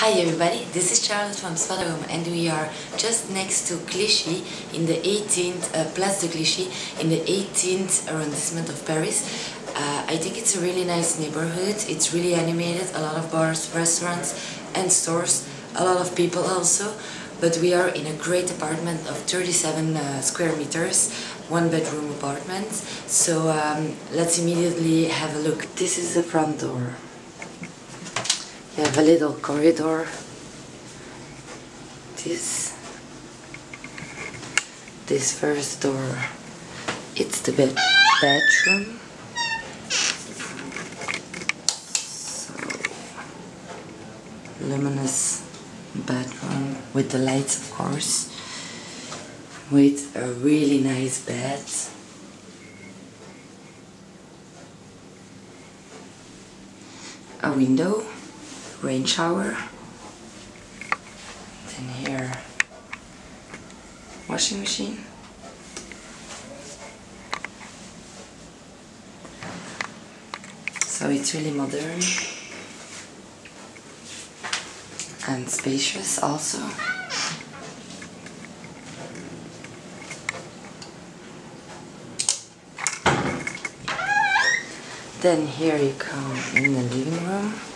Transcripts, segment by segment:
Hi everybody, this is Charlotte from Spotahome and we are just next to Clichy in the 18th, uh, Place de Clichy in the 18th arrondissement of Paris. Uh, I think it's a really nice neighborhood, it's really animated, a lot of bars, restaurants and stores, a lot of people also. But we are in a great apartment of 37 uh, square meters, one bedroom apartment. So um, let's immediately have a look. This is the front door. You have a little corridor. This this first door, it's the bed bedroom. So luminous bedroom with the lights, of course, with a really nice bed. A window rain shower. Then here, washing machine. So it's really modern and spacious also. Then here you come in the living room.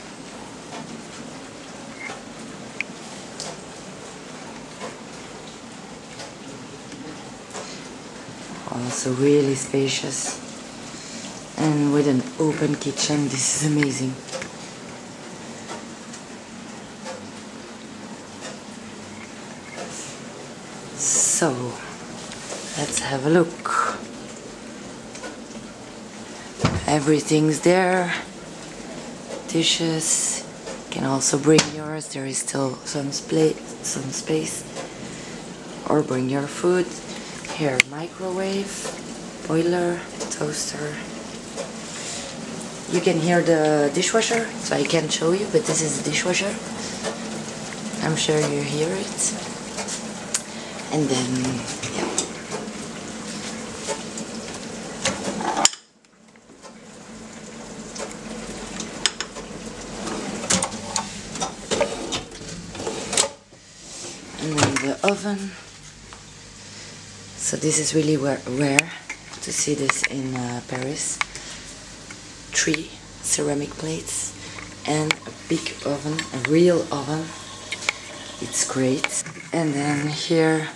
Also really spacious. And with an open kitchen this is amazing. So let's have a look. Everything's there. Dishes. You can also bring yours. There is still some, some space. Or bring your food here, microwave, boiler, toaster. You can hear the dishwasher, so I can't show you, but this is the dishwasher. I'm sure you hear it. And then, yeah. And then the oven. So this is really rare to see this in uh, Paris. Three ceramic plates and a big oven, a real oven. It's great. And then here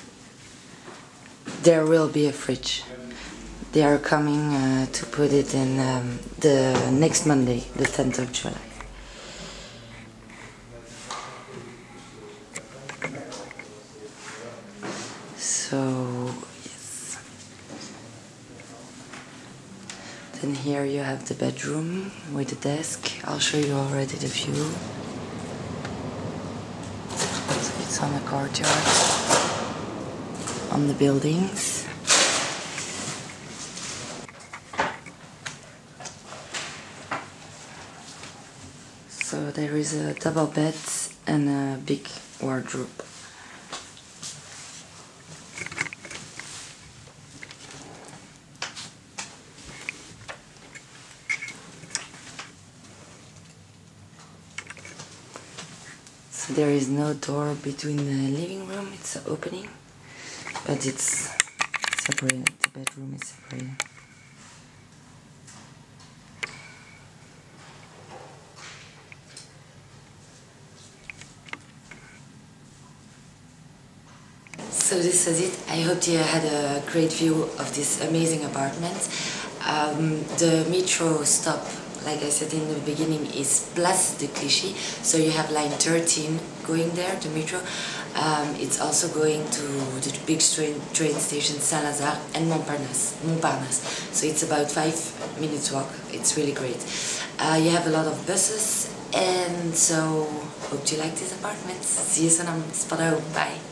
there will be a fridge. They are coming uh, to put it in um, the next Monday, the 10th of July. So Then here you have the bedroom with the desk. I'll show you already the view. It's on the courtyard, on the buildings. So there is a double bed and a big wardrobe. There is no door between the living room, it's an opening, but it's separated, the bedroom is separated. So this is it. I hope you had a great view of this amazing apartment. Um, the metro stop like I said in the beginning, is Place de Clichy. So you have line 13 going there, the metro. Um, it's also going to the big train, train station Saint-Lazare and Montparnasse, Montparnasse. So it's about five minutes walk. It's really great. Uh, you have a lot of buses and so hope you like this apartment. See you soon on Spotahome. Bye.